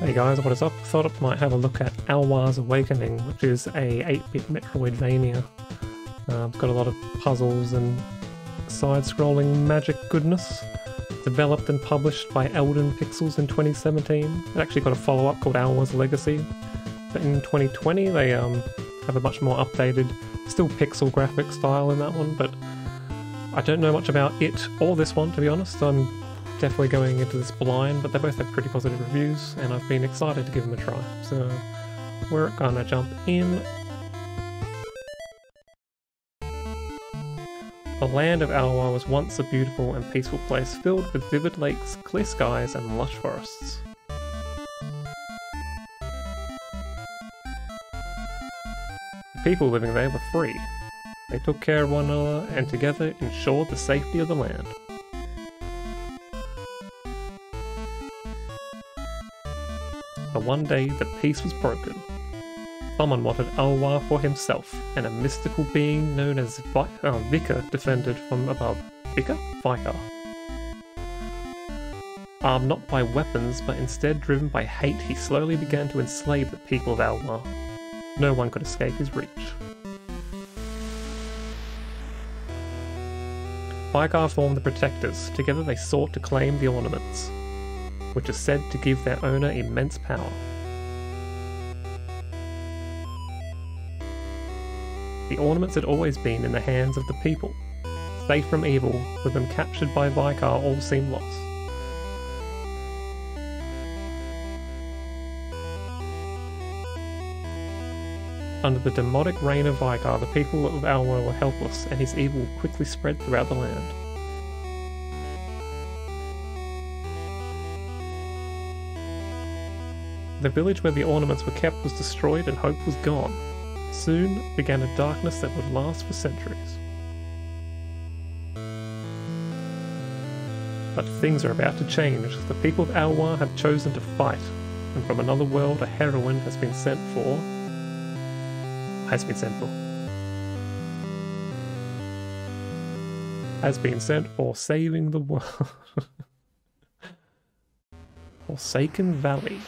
Hey guys, what is up? Thought I might have a look at Alwa's Awakening, which is a 8-bit Metroidvania. Uh, it's got a lot of puzzles and side-scrolling magic goodness. Developed and published by Elden Pixels in 2017. It actually got a follow-up called Alwa's Legacy. But in 2020 they um, have a much more updated, still pixel graphic style in that one, but I don't know much about it or this one to be honest. I'm definitely going into this blind, but they both have pretty positive reviews, and I've been excited to give them a try. So we're gonna jump in. The land of Alwa was once a beautiful and peaceful place filled with vivid lakes, clear skies, and lush forests. The people living there were free. They took care of one another and together ensured the safety of the land. One day the peace was broken. Someone wanted Alwa for himself, and a mystical being known as Vi- uh, Vika defended from above. Vika? Vika. Armed not by weapons, but instead driven by hate, he slowly began to enslave the people of Alwa. No one could escape his reach. Vigar formed the Protectors. Together they sought to claim the ornaments which is said to give their owner immense power. The ornaments had always been in the hands of the people. Safe from evil, with them captured by Vicar all seemed lost. Under the demonic reign of Vicar, the people of Alwa were helpless, and his evil quickly spread throughout the land. The village where the ornaments were kept was destroyed and hope was gone. Soon began a darkness that would last for centuries. But things are about to change. The people of Alwa have chosen to fight, and from another world a heroine has been sent for. Has been sent for. Has been sent for saving the world. Forsaken Valley.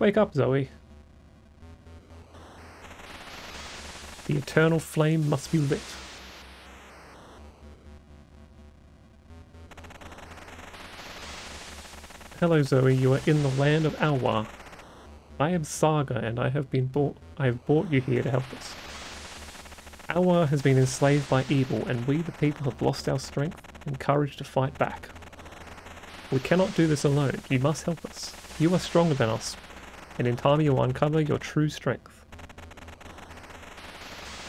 Wake up, Zoe. The eternal flame must be lit. Hello, Zoe. You are in the land of Alwa. I am Saga, and I have been brought. I have brought you here to help us. Alwa has been enslaved by evil, and we, the people, have lost our strength and courage to fight back. We cannot do this alone. You must help us. You are stronger than us, and in time you will uncover your true strength.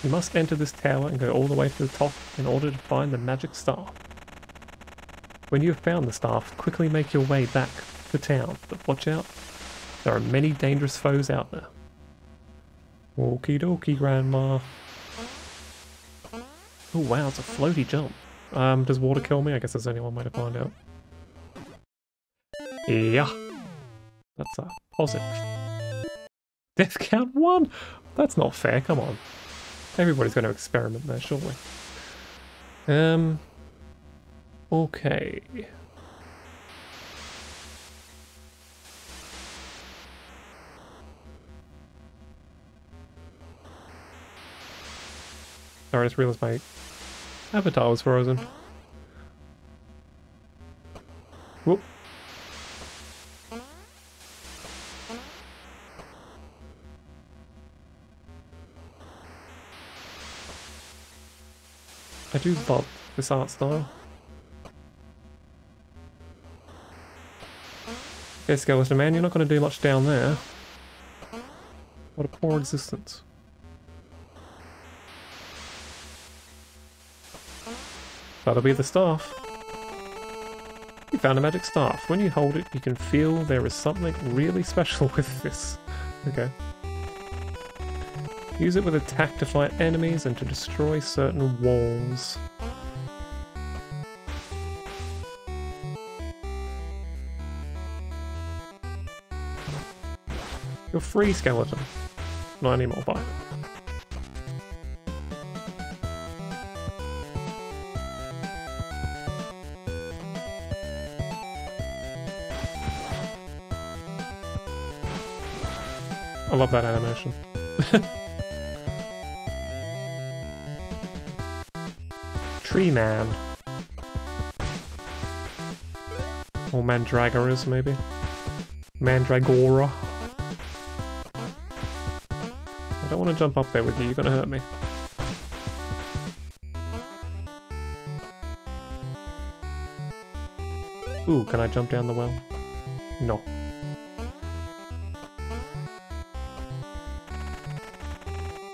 You must enter this tower and go all the way to the top in order to find the magic staff. When you have found the staff, quickly make your way back to town, but watch out, there are many dangerous foes out there. Okie dokie, Grandma. Oh wow, it's a floaty jump. Um, does water kill me? I guess there's only one way to find out. Yeah. That's a positive. Death count one? That's not fair, come on. Everybody's going to experiment there, surely. Um, okay. Sorry, I just realized my avatar was frozen. Whoop. I do love this art style. Skeleton Man, you're not going to do much down there. What a poor existence. That'll be the staff. You found a magic staff. When you hold it, you can feel there is something really special with this. Okay. Use it with attack to fight enemies and to destroy certain walls. You're free, skeleton. Not anymore, bye. I love that animation. Tree Man. Or Mandragoras, maybe. Mandragora. I don't want to jump up there with you, you're gonna hurt me. Ooh, can I jump down the well? No.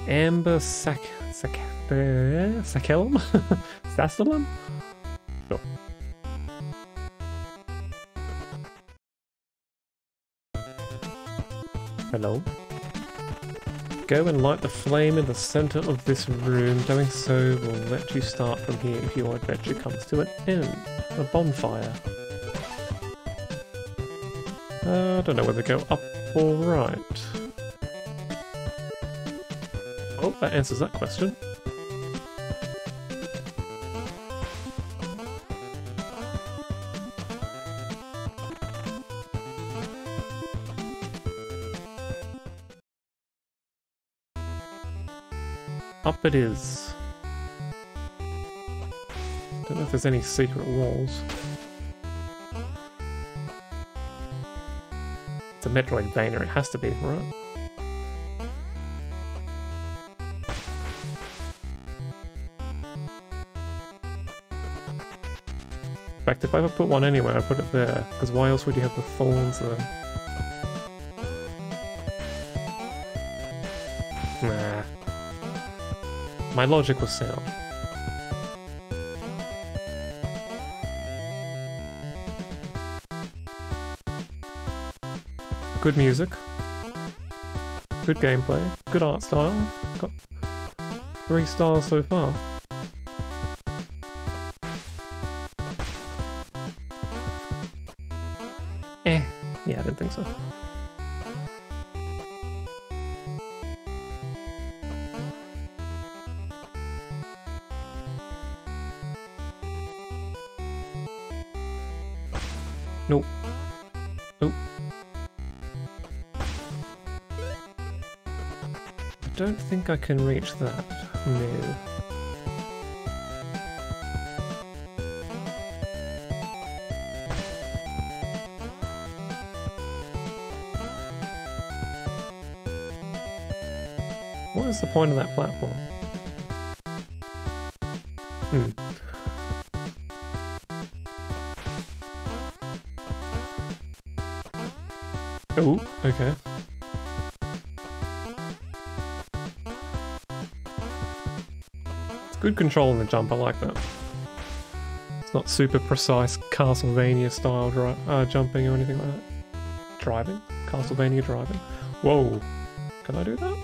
Amber Sac... Sac... Uh, Sastelum? No. Hello? Go and light the flame in the center of this room. Doing so will let you start from here if your adventure comes to an end. A bonfire. Uh, I don't know whether to go up or right. Oh, that answers that question. Up it is. Don't know if there's any secret walls. It's a Metroidvania, it has to be, right? In fact, if I ever put one anywhere, I put it there. Because why else would you have the thorns there? My logic was sound. Good music. Good gameplay. Good art style. Got three stars so far. Eh. Yeah, I didn't think so. Think I can reach that. No. What is the point of that platform? Hmm. Oh, okay. Good control in the jump, I like that. It's not super precise Castlevania style uh, jumping or anything like that. Driving? Castlevania driving? Whoa! Can I do that?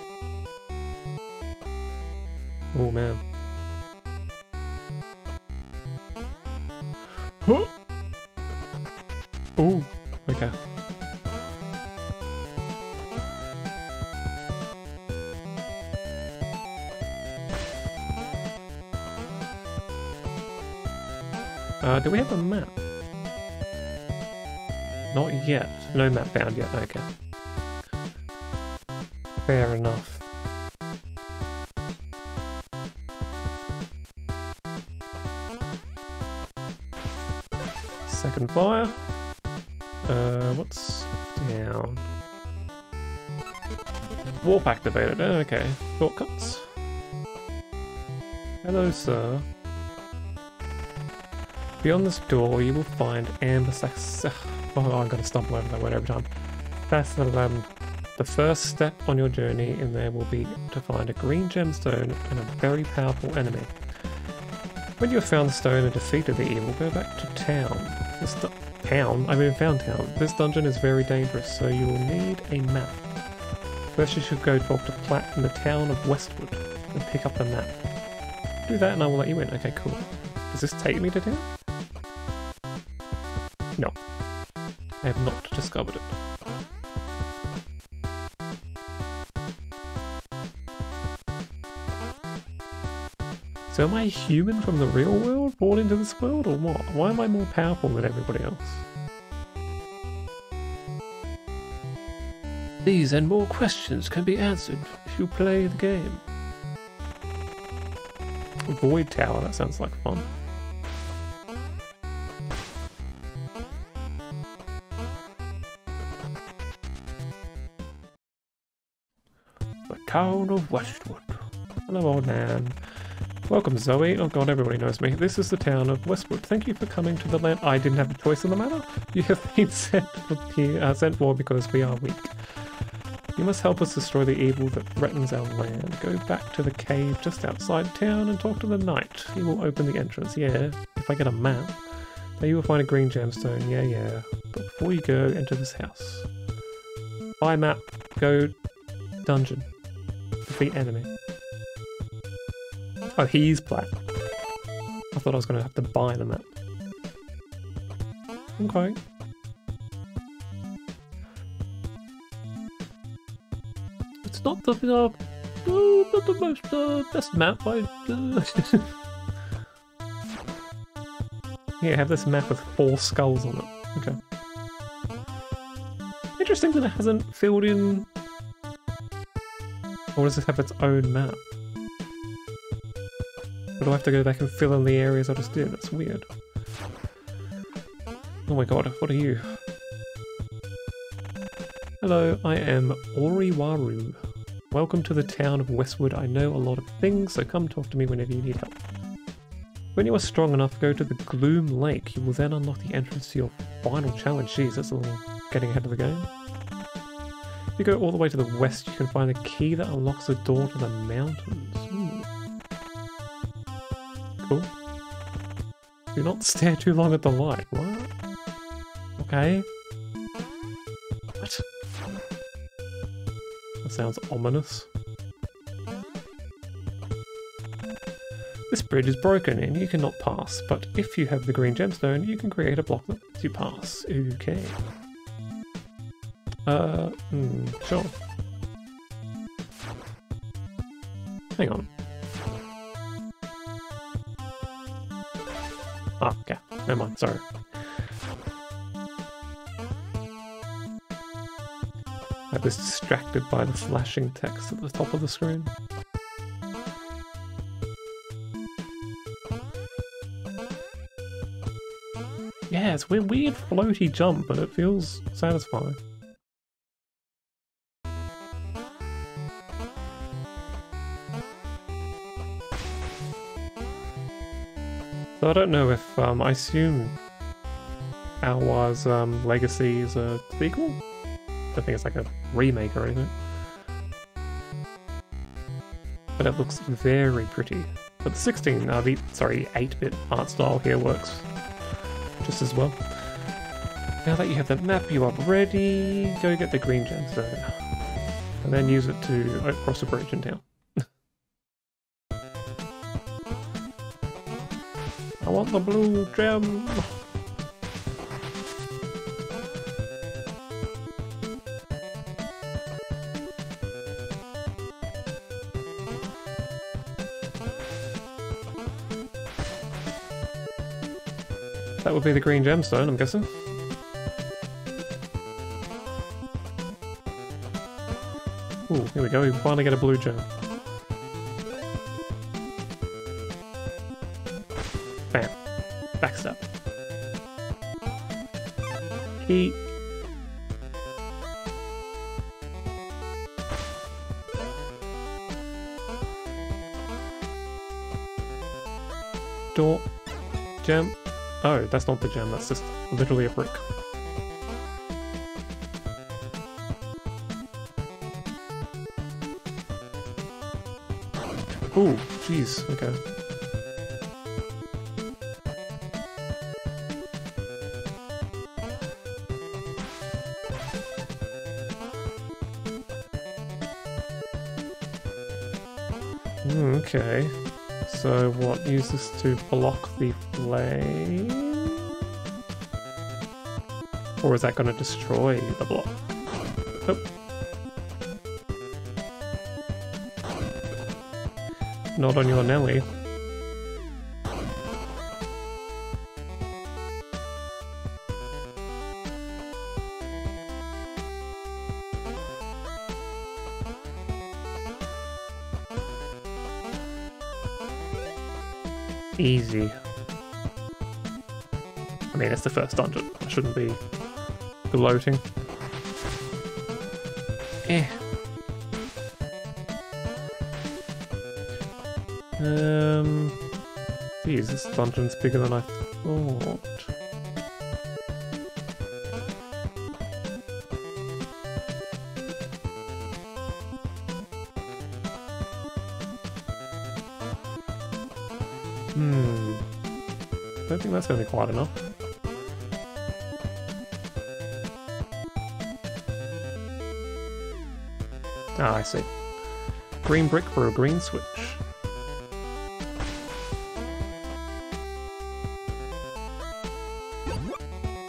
Oh man. Huh? Oh, okay. Uh, do we have a map? Not yet. No map found yet, okay. Fair enough. Second fire. Uh, what's down? Warp activated, okay. Shortcuts. Hello, sir. Beyond this door, you will find Amber Sax. Oh, I'm gonna stumble over that word every time. That's the, um, the first step on your journey, and there will be to find a green gemstone and a very powerful enemy. When you have found the stone and defeated the evil, go back to town. This town? I mean, found town. This dungeon is very dangerous, so you will need a map. First, you should go talk to Platt in the town of Westwood and pick up the map. Do that, and I will let you in. Okay, cool. Does this take me to town? No. I have not discovered it. So am I a human from the real world born into this world or what? Why am I more powerful than everybody else? These and more questions can be answered if you play the game. Void Tower, that sounds like fun. Town of Westwood. Hello, old man. Welcome, Zoe. Oh god, everybody knows me. This is the town of Westwood. Thank you for coming to the land. I didn't have a choice in the matter. You have been sent for, uh, sent for because we are weak. You must help us destroy the evil that threatens our land. Go back to the cave just outside town and talk to the knight. He will open the entrance. Yeah, if I get a map. There you will find a green gemstone. Yeah, yeah. But before you go, enter this house. Buy map. Go dungeon. Defeat enemy. Oh, he's black. I thought I was going to have to buy the map. Okay. It's not the uh, not the most uh, best map. I uh... yeah, have this map with four skulls on it. Okay. Interesting that it hasn't filled in. Or does it have its own map? Or do I have to go back and fill in the areas I just did? That's weird. Oh my god, what are you? Hello, I am Oriwaru. Welcome to the town of Westwood. I know a lot of things, so come talk to me whenever you need help. When you are strong enough, go to the Gloom Lake. You will then unlock the entrance to your final challenge. Jeez, that's a little getting ahead of the game. If you go all the way to the west, you can find a key that unlocks the door to the mountains. Hmm. Cool. Do not stare too long at the light. What? Okay. What? That sounds ominous. This bridge is broken and you cannot pass, but if you have the green gemstone, you can create a block that lets you pass. Okay. Uh, hmm, sure. Hang on. Ah, okay. Never mind, sorry. I was distracted by the flashing text at the top of the screen. Yeah, it's a weird floaty jump, but it feels satisfying. So I don't know if, um, I assume Alwa's um, Legacy is a sequel? I think it's like a remake or anything. But it looks very pretty. But the 16, uh, the, sorry, 8-bit art style here works just as well. Now that you have the map, you are ready. Go get the green gemstone. And then use it to cross a bridge in town. I want the blue gem. That would be the green gemstone, I'm guessing. Ooh, here we go, we finally get a blue gem. Door. Gem. Oh, that's not the gem, that's just literally a brick. Ooh, jeez, okay. Okay. So what, use this to block the flame? Or is that going to destroy the block? Oh. Not on your Nelly. Easy. I mean, it's the first dungeon. I shouldn't be gloating. Eh. Um, geez, this dungeon's bigger than I thought. That's to be quite enough. Ah, I see. Green brick for a green switch.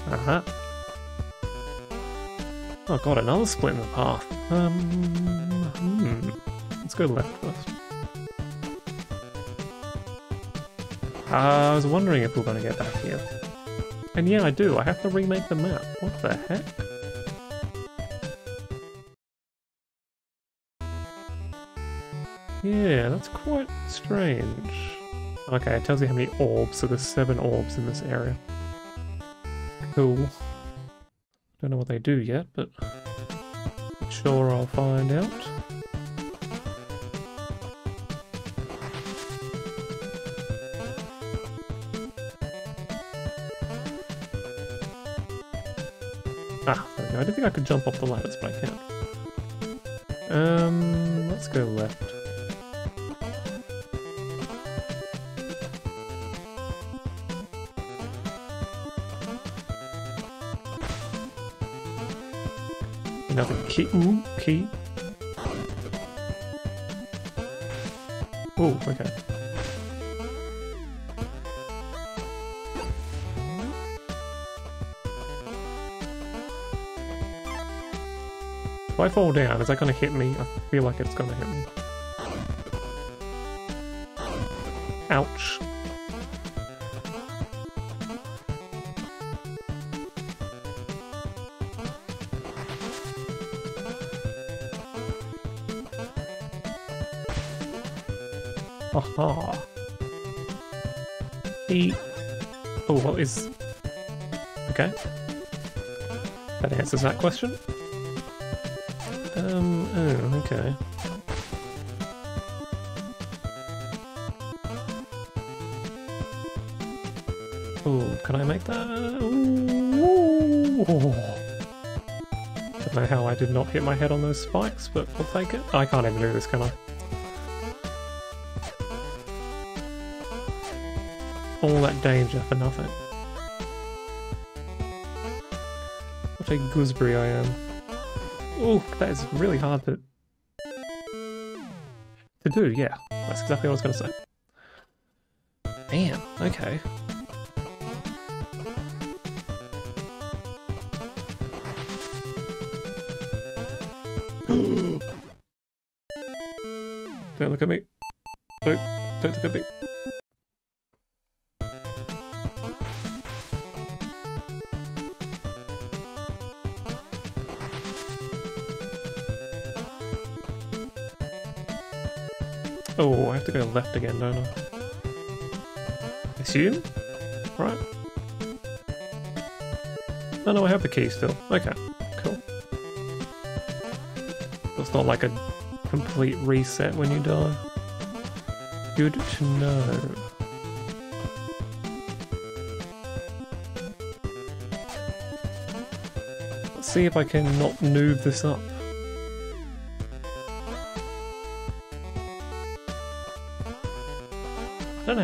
Uh-huh. Oh god, another split in the path. Um, hmm. Let's go left first. Uh, I was wondering if we are going to get back here. And yeah, I do. I have to remake the map. What the heck? Yeah, that's quite strange. Okay, it tells you how many orbs, so there's seven orbs in this area. Cool. Don't know what they do yet, but sure I'll find out. Ah, there we go. I didn't think I could jump off the ladders, but I can. Um, let's go left. Another key. Ooh, key. Oh, okay. I fall down, is that to hit me? I feel like it's going to hit me. Ouch. Aha. He... Oh, what is... Okay. That answers that question. Um, oh, okay. Oh, can I make that? Ooh. Don't know how I did not hit my head on those spikes, but we'll take it. I can't even do this, can I? All that danger for nothing. What a gooseberry I am. Oh, that is really hard to... to do, yeah. That's exactly what I was going to say. Damn, okay. don't look at me. Don't, don't look at me. Go left again, don't I? Assume? Right. Oh no, I have the key still. Okay, cool. It's not like a complete reset when you die. Good to know. Let's see if I can not move this up.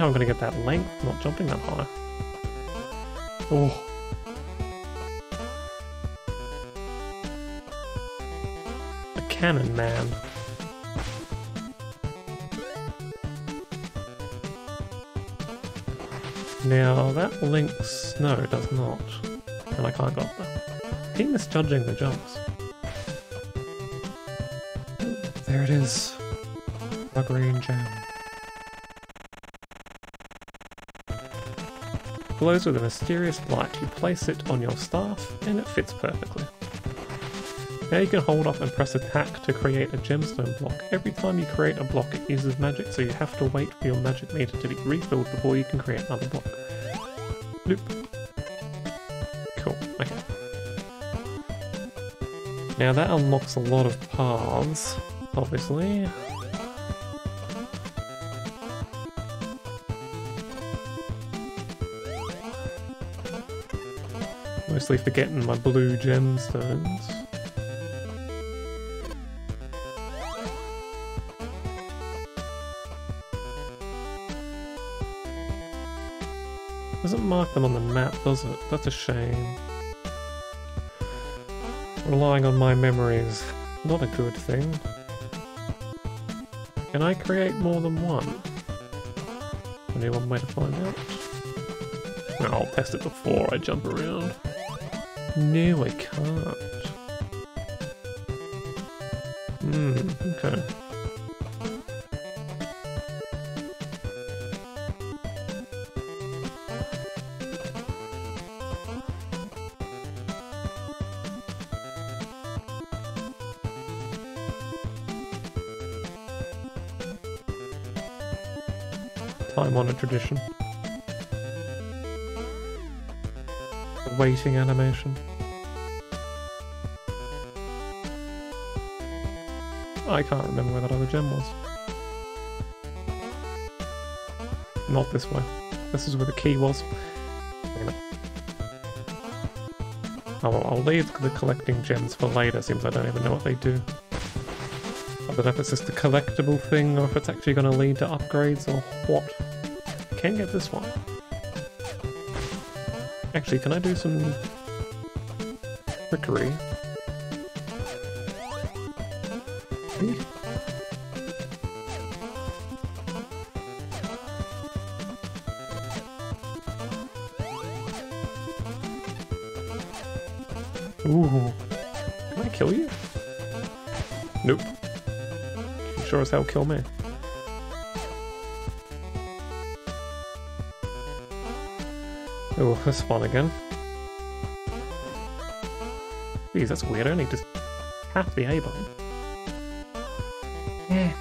How I'm going to get that length, not jumping that high. Oh. A cannon man. Now that links... no, it does not. And I can't go up there. I keep misjudging the jumps. There it is. A green gem. Glows with a mysterious light. You place it on your staff, and it fits perfectly. Now you can hold up and press attack to create a gemstone block. Every time you create a block it uses magic, so you have to wait for your magic meter to be refilled before you can create another block. Loop. Cool, okay. Now that unlocks a lot of paths, obviously. Mostly for getting my blue gemstones. Doesn't mark them on the map, does it? That's a shame. Relying on my memories, not a good thing. Can I create more than one? Only one way to find out. I'll test it before I jump around. No, I can't. Hmm, okay. Time on a tradition. waiting animation. I can't remember where that other gem was. Not this way. This is where the key was. Oh, I'll, I'll leave the collecting gems for later since I don't even know what they do. I don't know if it's just a collectible thing or if it's actually going to lead to upgrades or what. Can get this one. Actually, can I do some trickery? Sure as hell kill me. Oh, this one again. Geez, that's weird. I only just half the A button. Yeah.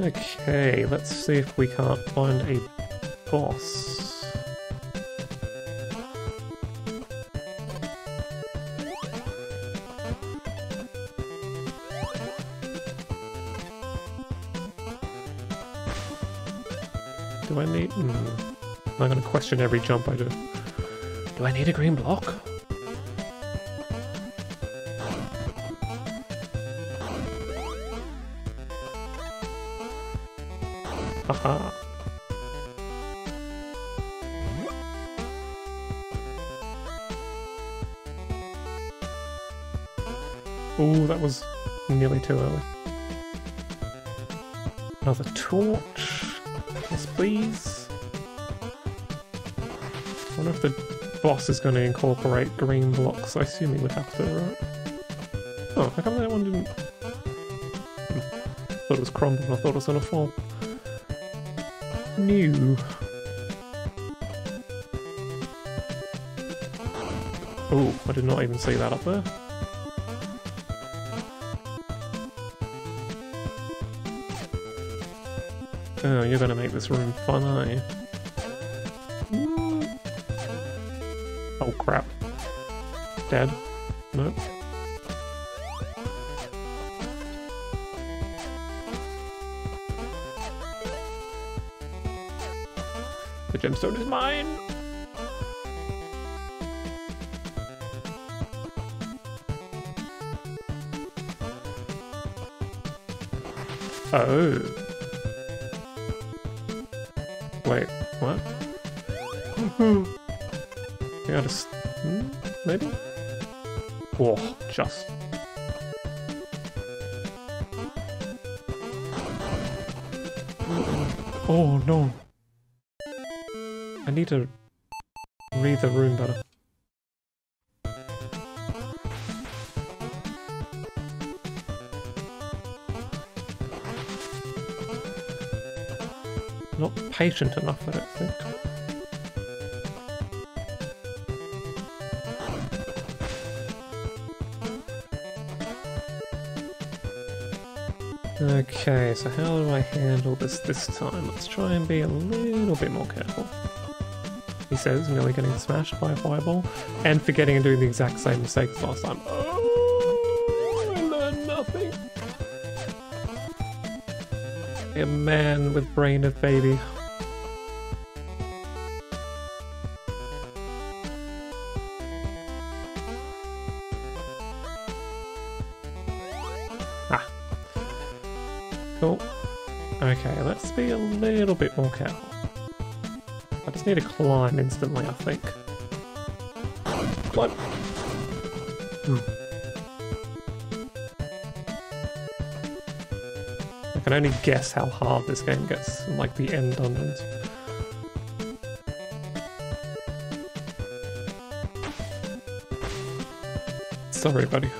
Okay, let's see if we can't find a boss. Do I need... I'm going to question every jump I do. Do I need a green block? Too early. Another torch. Yes, please. I wonder if the boss is going to incorporate green blocks. I assume he would have to, right? Oh, how come that one didn't... Hmm. thought it was crumbling. I thought it was going to fall. New. Oh, I did not even see that up there. Oh, you're gonna make this room fun, aren't you? Oh crap. Dead? Nope. The gemstone is mine! Oh. Just... Oh no! I need to read the room better. Not patient enough, I don't think. Okay, so how do I handle this this time? Let's try and be a little bit more careful. He says, nearly getting smashed by a fireball, and forgetting and doing the exact same mistakes last time. Oh, I learned nothing. A man with brain of baby. Need to climb instantly, I think. Climb! Hmm. I can only guess how hard this game gets in like the end dungeons. Sorry, buddy.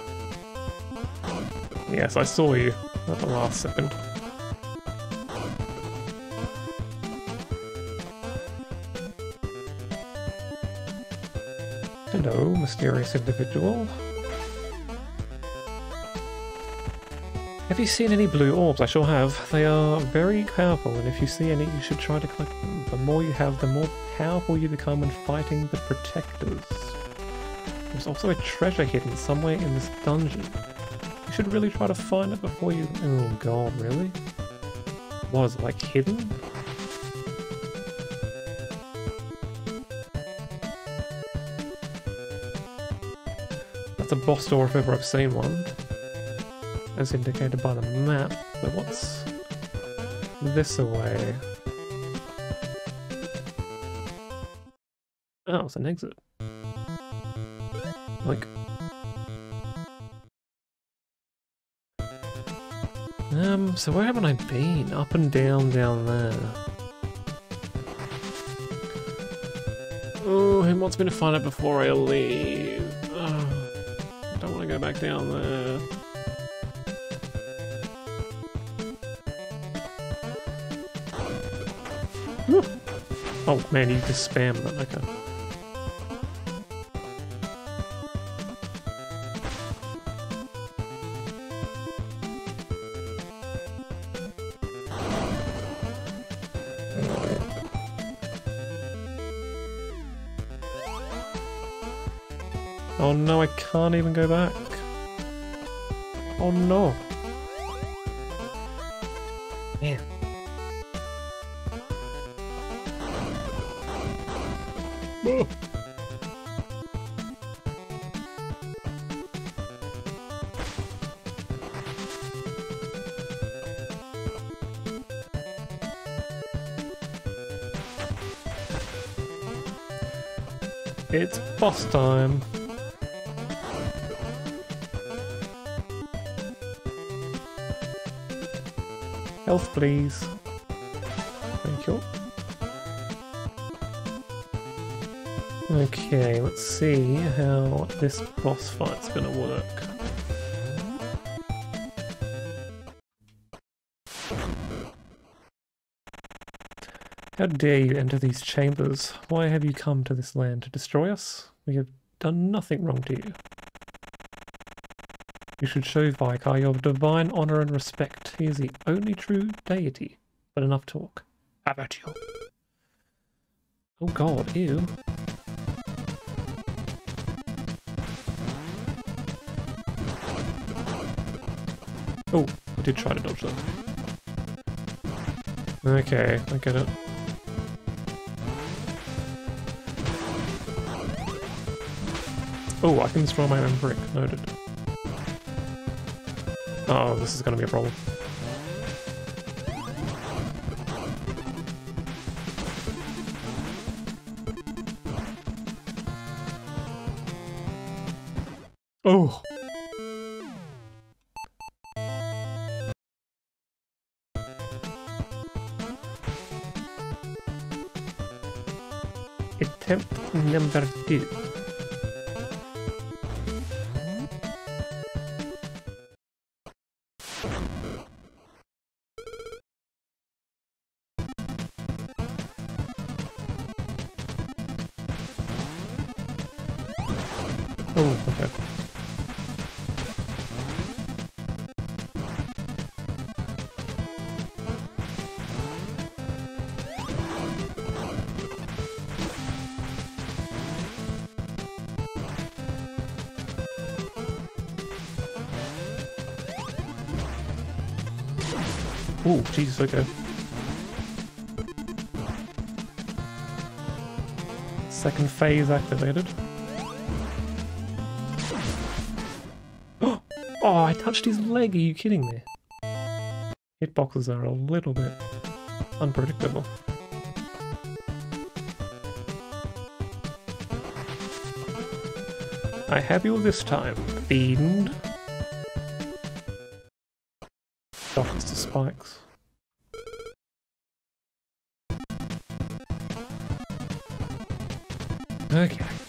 Yes, I saw you at the last second. Mysterious individual. Have you seen any blue orbs? I sure have. They are very powerful, and if you see any, you should try to collect them. The more you have, the more powerful you become when fighting the Protectors. There's also a treasure hidden somewhere in this dungeon. You should really try to find it before you... Oh god, really? Was it, like, hidden? A boss door if ever I've seen one. As indicated by the map. But what's this away? Oh, it's an exit. Like... Um, so where haven't I been? Up and down down there. Oh, he wants me to find it before I leave go back down there. Oh man, you just spam them, okay. Oh no, I can't even go back. Oh no. Man. Oh. It's boss time. Health, please. Thank you. Okay, let's see how this boss fight's gonna work. How dare you enter these chambers? Why have you come to this land to destroy us? We have done nothing wrong to you. You should show Vaikar your divine honor and respect. He is the only true deity. But enough talk. How about you? Oh god, ew. Oh, I did try to dodge that. Okay, I get it. Oh, I can destroy my own brick. Noted. Oh, this is gonna be a problem. Oh! Attempt number two. Jesus, okay. Second phase activated. Oh, I touched his leg, are you kidding me? Hitboxes are a little bit unpredictable. I have you this time, fiend. Dodges to spikes. Okay.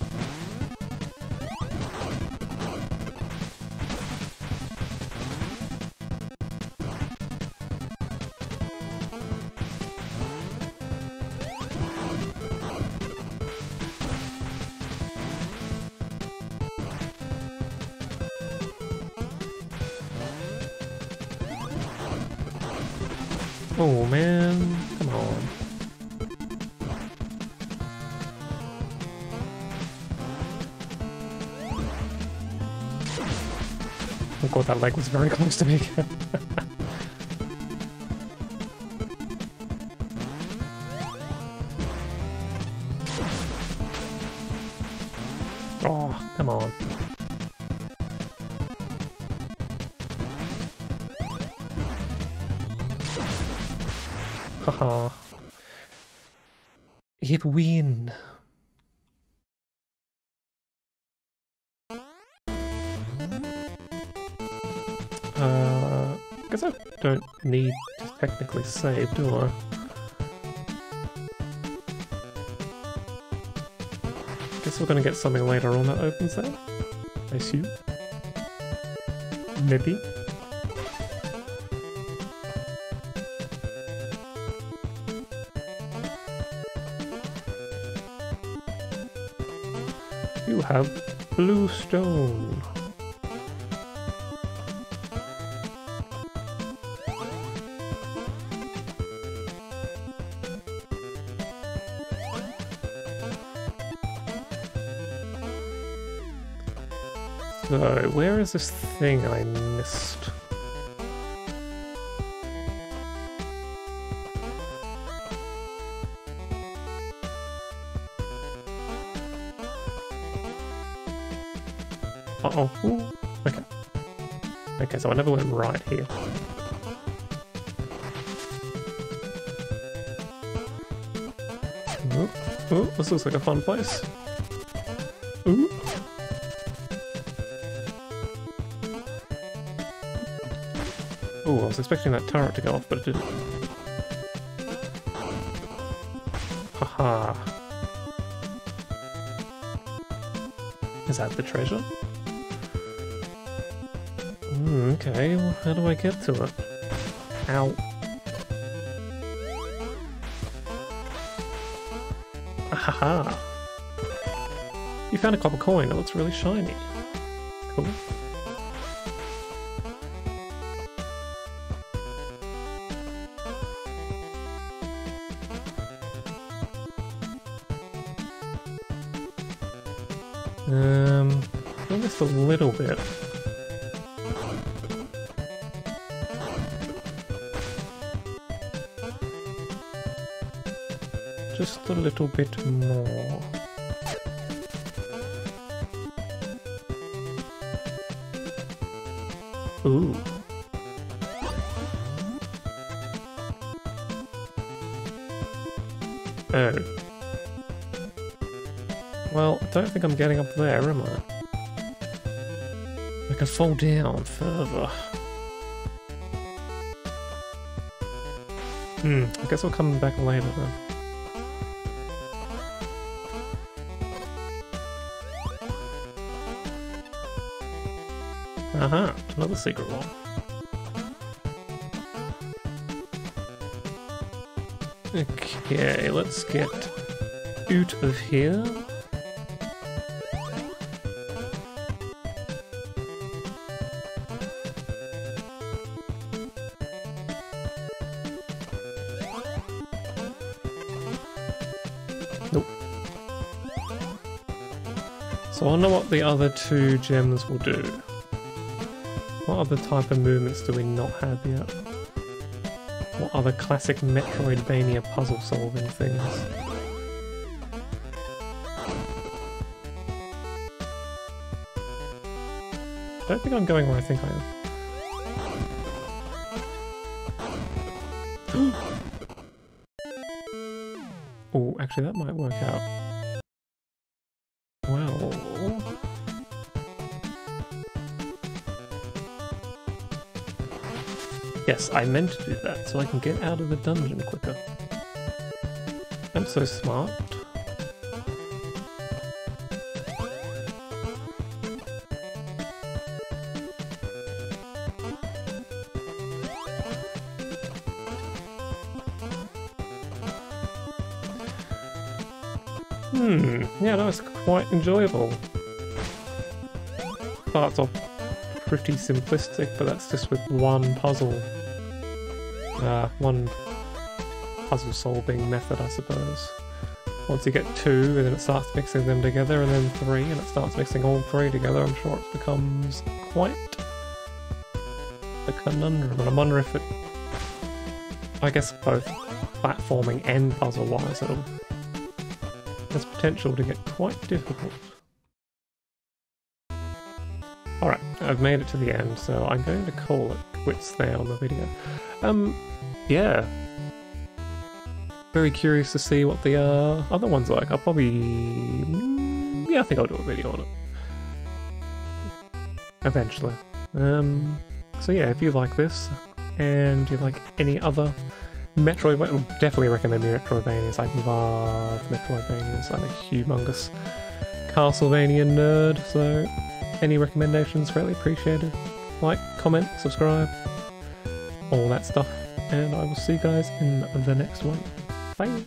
Leg was very close to me. oh, come on. Haha. It win. Guess I don't need to technically save, do I? Guess we're gonna get something later on that opens that. I assume. Maybe. You have blue stone. So, where is this thing I missed? Uh-oh. Ooh, Okay. Okay, so I never went right here. Ooh, this looks like a fun place. Ooh. Was expecting that turret to go off, but it didn't. Haha. Is that the treasure? Mm, okay, well, how do I get to it? Ow. Ahaha. You found a copper coin, it looks really shiny. Cool. A little bit. Just a little bit more. Ooh. Oh. Well, I don't think I'm getting up there, am I? Can fall down further. Hmm, I guess I'll come back later then. Aha, another secret one. Okay, let's get out of here. The other two gems will do. What other type of movements do we not have yet? What other classic Metroidvania puzzle solving things? I don't think I'm going where I think I am. oh, actually that might work out. Yes, I meant to do that so I can get out of the dungeon quicker. I'm so smart. Hmm, yeah, that was quite enjoyable. Parts are pretty simplistic, but that's just with one puzzle. Uh, one puzzle solving method, I suppose. Once you get two, and then it starts mixing them together, and then three, and it starts mixing all three together, I'm sure it becomes quite a conundrum. And I wonder if it... I guess both platforming and puzzle-wise, it'll has potential to get quite difficult. Alright, I've made it to the end, so I'm going to call it quits there on the video. Um, yeah. Very curious to see what the uh, other one's like. I'll probably... Mm, yeah, I think I'll do a video on it. Eventually. Um, so yeah, if you like this, and you like any other Metroid, definitely recommend Metroidvanias. I love Metroidvanias. I'm a humongous Castlevania nerd, so any recommendations greatly appreciated like, comment, subscribe, all that stuff. And I will see you guys in the next one. Bye!